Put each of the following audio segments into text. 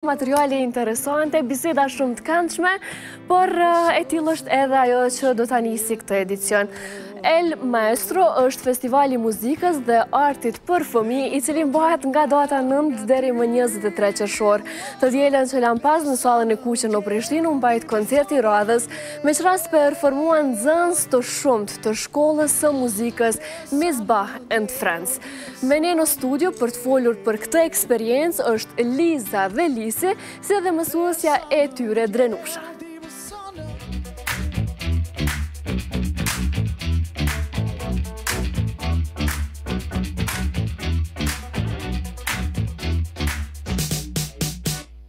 Materiale interesante, biseda shumë të këndshme, por eh, e tillë është edhe ajo që do ta nisi këtë edicion. El Maestro është festivali i muzikës dhe artit për fëmijë, i cili mbahet nga data 9 deri më 23 qershor. Të dielën që lamë pas në sallën e kuqe në Prishtinë, u mbajt koncerti i radhës, me ç'rast performuan nxënës të shumtë të shkollës së muzikës Miss Bach and Friends. Me ne në studio për të folur për këtë eksperiencë është Liza dhe Lisi, si dhe mësuesja e tyre Drenusha.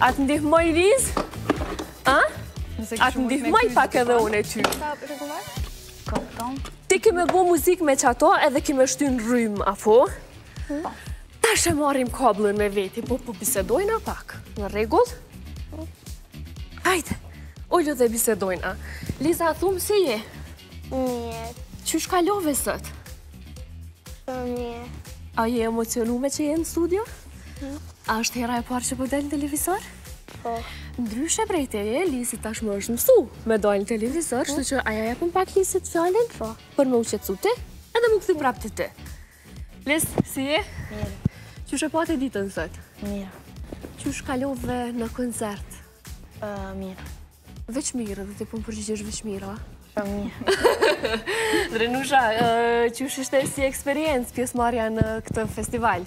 A të ndihmoj Liz? A? A të ndihmoj pak edhe une ty? T'i kemi bo muzikë me qato edhe kemi shti në rrymë, a po? Po. Tash e marrim kabllën me veti, po po bisedojna pak. Në rregull? Po. Hajde, ulu dhe bisedojna. Liza, thum si je? Mirë. Qysh kalove sot? Po mirë. A je e emocionume që je në studio? Mhm. A është hera e parë që po del në televizor? Po. Ndryshe prej teje, Lisi tashmë është mësu me dalë në televizor, kështu që ia japim pak Lisit fjalën, po. për me u qetësu ti, edhe me u kthy prapë te ti. Lis, si je? Mirë. Qysh e pate ditën sot? Mirë. Qysh kalove në koncert? Mirë. Veç mirë, edhe ti po më përgjigjesh veç mirë, a? Drenusha, qysh ishte si eksperiencë pjesëmarrja në këtë festival?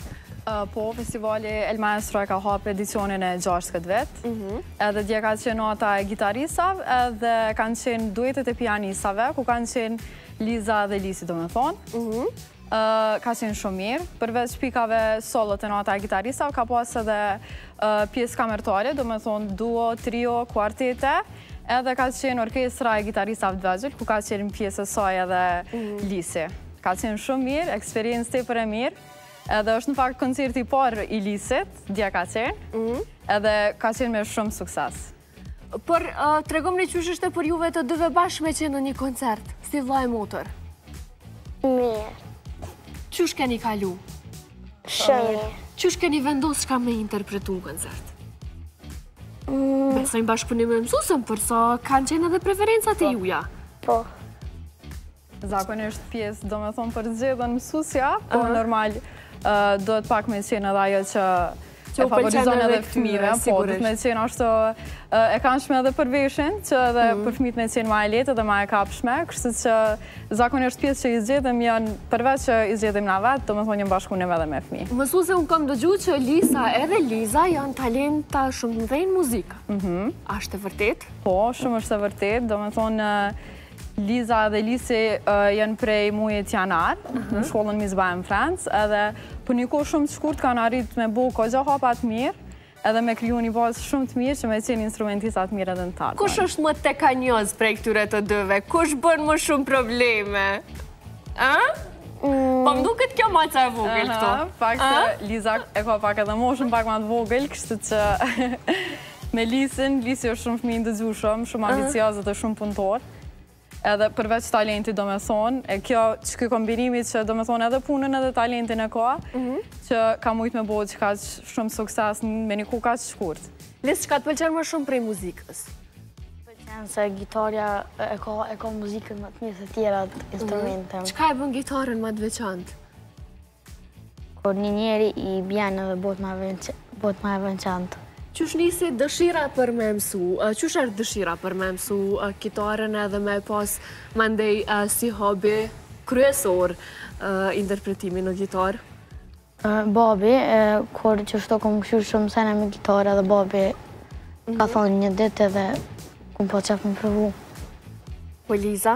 Po, festivali El Maestro e ka hapë edicionin e gjashtë këtë vit, mhm. edhe dje ka qenë nata e gitaristave, edhe kanë qenë duetet e pianistave, ku kanë qenë Liza dhe Lisi, domethonë. Mhm. Ka qenë shumë mirë, përveç pikave solo te nata e gitaristave, ka pas edhe pjesë kamertale, domethonë duo, trio, kuartete, edhe ka qenë orkestra e gitaristave të vegjël, ku ka qenë pjesë e saj edhe mhm. Lisi. Ka qenë shumë mirë, eksperiencë tepër e mirë, edhe është në fakt koncerti i parë i Lisit, dje ka qenë, mhm. edhe ka qenë me shumë sukses. Por, tregomni qysh ishte për juve të dyve bashkë me qenë në një koncert, si vla e motër? Mirë. Qysh keni kalu? Shumë mirë. Qysh keni vendos çka me interpretu në koncert? Mm. Besoj në bashkëpunim me mësusen, por sa kanë qenë edhe preferencat e po. juja. Po. Zakonisht pjesë, do me thonë përzgjedhen mësusja, po normal, duhet pak me qenë edhe ajo që e favorizon edhe fëmija, po duhet me qenë ashtu e kandshme edhe për veshin, që edhe mhm. për fëmijët me qenë ma e lehtë dhe ma e kapshme, kështu që zakonisht pjesë që i zgjedhim janë përveç që i zgjedhim na vetë, do me thonë në bashkëpunim edhe me fëmijë. Mësuse, unë kam dëgju që Lisi edhe Liza janë talenta shumë të mdhenj në muzikë. Mhm. A është e vërtetë? Po, shumë është e vërtetë, do me thonë Liza dhe Lisi janë prej mujit janar, në shkollën Misbah and Friends, edhe për një kohë shumë të shkurt kanë arrit me bo goxha hapa të mirë, edhe me kriju një bazë shumë të mirë që me qenë instrumentista të mirë edhe në t'ardhmen. Kush është më tekanjoz prej këtyre të dyve? Kush bën më shumë probleme? A? Mm. Po më duket kjo maca e vogël këtu. Pak se Liza e ka pak edhe moshën pak ma të vogël, kështu që... Me Lisin, Lisi është shumë fëmi i ndëgjushëm, shumë ambicioz edhe shumë punëtor. Edhe përveç talentit do me thonë, e kjo që ky kombinimi që do me thonë edhe punën edhe talentin e ka, mhm. që ka mujtë me bo kaq shumë sukses me një kohë kaq shkurt. Lis, çka të pëlqen më shumë prej muzikës? Pëlqen se gitarja e ka, e ka muzikën më të mirë se tjerat mhm. instrumente. Çka e bën gitarën më të veçantë? Kur një njeri i bjen edhe bohet ma e veçantë. Qysh nisi dëshira për me mësu, qysh nisi dëshira për me mësu gitarën edhe me pas mandej si hobi kryesor interpretimin në gitarë? Babi, kur kështu kom kqyr shumë sene me gitarë edhe babi ka mhm. thonë një ditë edhe kom pas qef me provu. Po Liza?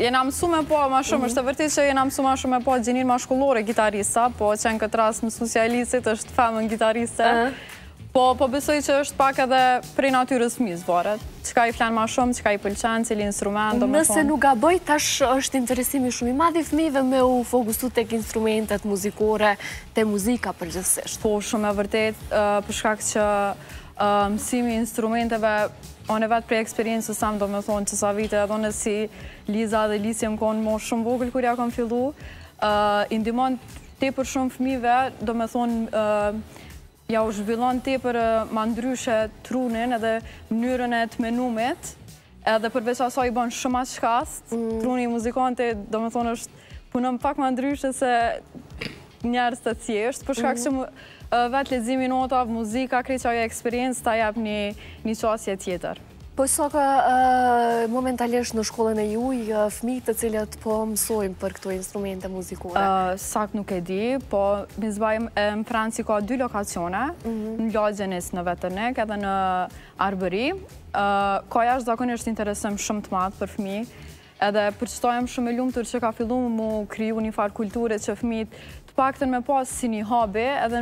Jena mësu me pa ma shumë, është e vërtetë që jena mësu ma shumë me pa gjininë mashkullore gitarista, po që në këtë rast mësusja e Lisit është femër gitariste, po po besoj që është pak edhe prej natyrës fëmijës varet, çka i flen ma shumë, çka i pëlqen, cili instrument, do me thonë. Nëse nuk gaboj, tash është interesimi shumë i madh i fëmijëve me u fokusu te instrumentet muzikore, te muzika përgjithësisht. Po shumë e vërtetë, për shkak që mësimi i instrumenteve, Unë vetë prej eksperiencës sem domethënë që sa vite edhe unë si Liza dhe Lisi jam kon n'moshë shumë t'vogël kur ja kam fillu, i ndihmon tepër shumë fëmijëve, domethënë ja u zhvillon tepër ma ndryshe trunin edhe mënyrën e të menumit, edhe përveç asaj i bën shumë të shkathët, truni i muzikantit domethënë është Punon pak ma ndryshe se njerëz të thjeshtë, për shkak që vetë leximi i notave, muzika, krejt qajo eksperiencë, ta jep një qasje tjetër. Po sa ka momentalisht në shkollën e juj, fmi të cilët po mësojmë për këto instrumente muzikore? Sakt nuk e di, po Misbah and Friends i ka dy lokacione, mhm. në lagjen NIC në Veternik edhe në Arbëri. Ka jashtëzakonisht interesim shumë të madh për fmi, Edhe për qeto jam shumë e lumtur që ka fillu mu kriju një farë kulture që fmijt të paktën me pas si një hobi edhe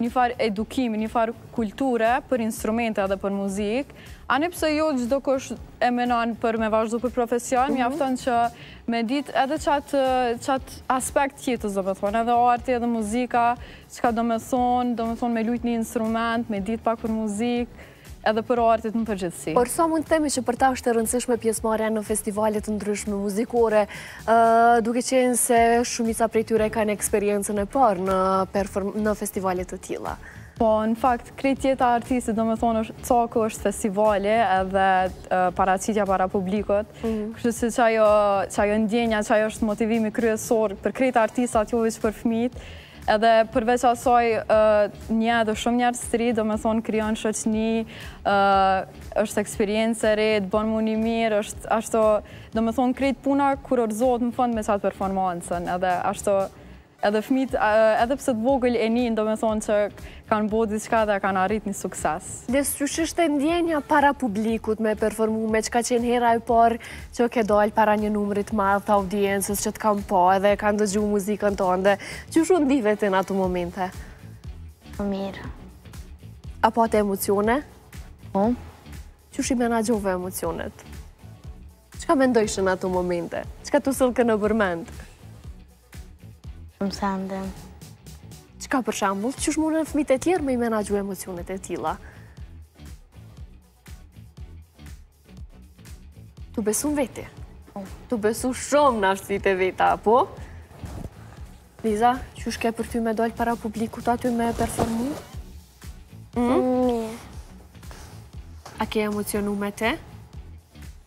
një farë edukimi, një farë kulture për instrumente edhe për muzikë. Ani pse jo çdokush e menon për me vazhdu për profesion, mjafton që me dit edhe qat aspekt të jetës, do me thonë, edhe arti, edhe muzika, çka do me thonë, do me thonë me lujt një instrument, me dit pak për muzikë, edhe për artin në përgjithësi. Por sa mund të themi që për ta është e rëndësishme pjesëmarrja në festivale të ndryshme muzikore, duke qenë se shumica prej tyre kanë eksperiencën e parë në në festivale të tilla. Po, në fakt, krejt jeta e artistit, do me thonë, caku është festivali edhe paraqitja para publikut. Mhm. Kështu që qajo ndjenja, qajo është motivimi kryesor për krejt artistët, jo veç për fmijt, Edhe përveç asaj, njeh edhe shumë njerëz të ri, do me thonë krijon shoqni, është eksperiencë e re, të bënë mu ni mirë, është ashtu, do me thonë krejt puna kurorëzohet në fund me qat performancën, edhe ashtu, edhe fmijt, edhe pse të vogël e nijnë, do me thonë që Kanë bo diçka dhe e kanë arrit një sukses. Dhe qysh ishte ndjenja para publikut me performu, me që ka qenë hera e parë që ke dalë para një numri të madh të audiencës që të kanë pa edhe e kanë dëgju muzikën tonde. Qysh u ndive ti në ato momente? Po mirë. A pate emocione? Po. Qysh i menaxhove emocionet? Çka mendojshe në ato momente? Çka të sillke nëpër mend? Shumë sende. Çka për shambull, qysh munden fmijt e tjerë me i menaxhu emocionet e tila? Tu besu në vete. Po. Tu besu shumë në aftësitë e veta, po? Liza, qysh ke për ty me dalë para publikut aty me performu? Mhm. Mirë. A ke emocionume ti?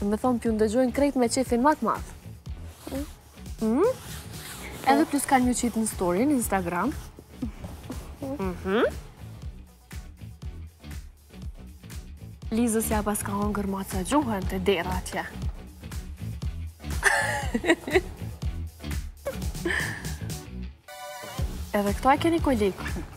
Do me thonë po ju ndëgjojnë krejt me qejfin ma të madh. Mhm. Edhe plus kanë me ju qitë në story në Instagram. Mhm. Lizës ja pas ka hongër maca gjuhën te dera atje. Edhe këto e keni kolegë.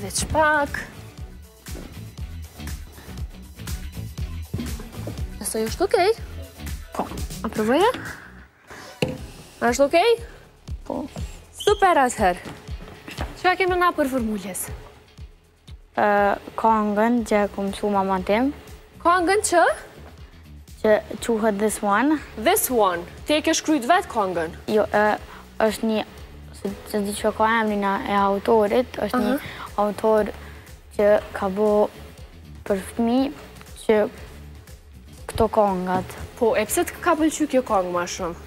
Veç pak. Asaj është okej? Po. A e provojna? A është okej? Po. Super atëherë. Ça kem nën a për formulës? Këngën që e kum mësu me mamën tim. Këngën që? Që quhet This One. This One. Ti e ke shkrujt vetë këngën? Jo, është një, s'e di qysh e ka emrin e autorit, është një autor që ka bo për fëmi qëkëto këngat. Po, e pse të ka pëlqy kjo këngë ma shumë?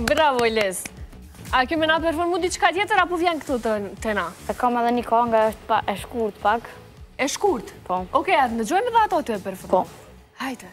Bravo, Lis. A ki me na performu diçka tjetër, apo vjen këtu te na? E kam edhe një kangë është e shkurt pak. E shkurt? Po. Oke, atë në gjojme dhe ato të e performu? Po. Hajde.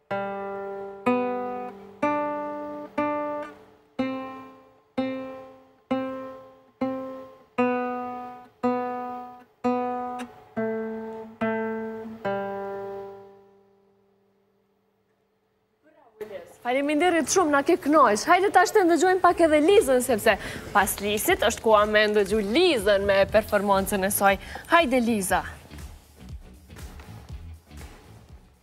Faleminderit shumë, na ke knaq. Hajde tash ta ndëgjojmë pak edhe Lizën, sepse pas Lisit është koha me ndëgju Lizën me performancën e saj. Hajde Liza!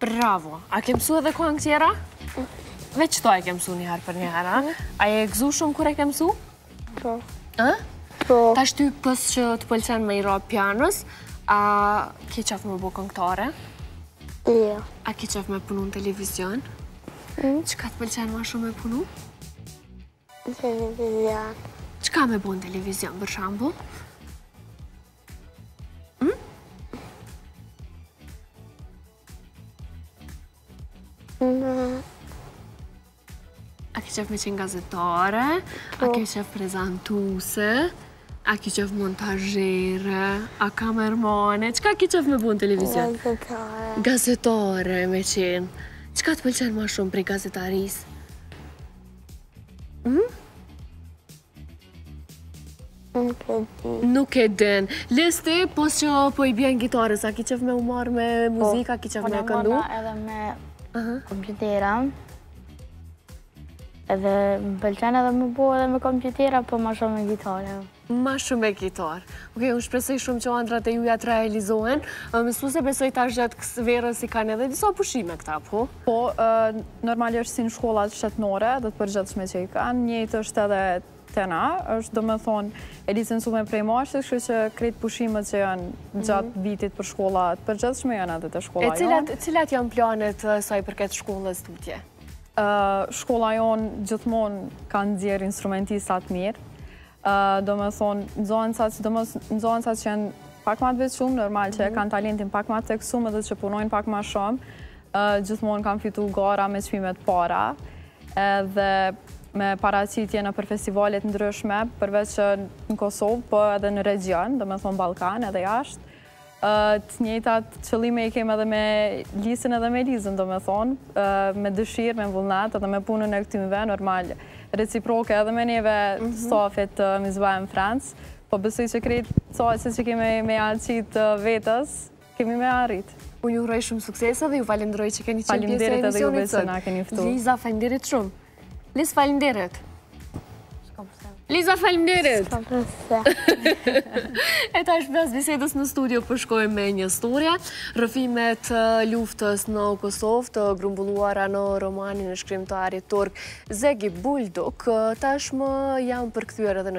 Bravo! A ke mësu edhe këngë tjera? Veç qëto e ke mësu një herë për një herë, a? A je gëzu shumë kur e ke mësu? Po. A? Po. Tash ty pos që të pëlqen me i ra pianës, a ke qef me bo këngëtare? Jo. A ke qef me punu në televizion? Mm. Çka të pëlqen ma shumë me punu? Në televizion. Çka me bo në televizion, për shembull? Hm? Në... A ke qef me qenë gazetare? A ke qef prezantuse? A ki qef montazhere, a kamermane, çka ki qef me bo në televizion? Gazetare. Gazetare me qenë. Çka të pëlqen ma shumë prej gazetarisë? Mhm. Nuk e di. Nuk e din. Lis, ti, pos që po i bjen gitarës, a ki qef me u marrë me muzikë, a, ki qef me këndu? Po, po në edhe me kompjutera. Edhe më pëlqen edhe me bo edhe me kompjutera, po ma shumë me gitarën. Ma shumë me kitarë. Ok, unë shpresoj shumë që andrat e juja të realizohen. Mësuse besoj tash gjatë kësaj verës i kanë edhe disa pushime këta, po? Po, normalisht si në shkollat shtetnore dhe të përgjithshme që i kanë. Njëjtë është edhe te na, është domethonë e licencume prej MASHT-it, kështu që krejt pushimet që janë mhm. gjatë vitit për shkollat e përgjithshme janë edhe te shkolla jonë. E cilat janë planet sa i përket shkollës tutje? Shkolla jonë gjithmonë ka nxjerrë instrumentista të mirë, Domethënë, nxënësat, sidomos nxënësat që janë pak ma të veçum, normal që mhm. kanë talentin pak ma të teksum edhe që punojnë pak ma shumë, gjithmonë kanë fitu gara me çmime t'para, edhe me paraqitje nëpër festivale t'ndryshme, përveç që në Kosovë, po edhe në regjion, domethënë Ballkan edhe jashtë, Të njëjtat qëllime i kemë edhe me Lisin edhe me Elizën, domethënë, me dëshirë, me vullnet edhe me punën e këtyne, normal, reciproke edhe me neve mhm. stafit të Misbah and Friends, po besoj që krejt çka që kemi me ia qitë vetes, kemi me arrit. Unë ju uroj shumë suksese dhe ju falënderoj që keni qenë pjesë e emisionit sot. Liza, faleminderit shumë. Lis, faleminderit. Liza, faleminderit. S'ka përse. E tash pas bisedës në studio po shkojmë me një storje. Rrëfimet e luftës në Kosovë të grumbulluara në romanin e shkrimtarit turk Zeki Bulduk, tashmë janë përkthyer edhe në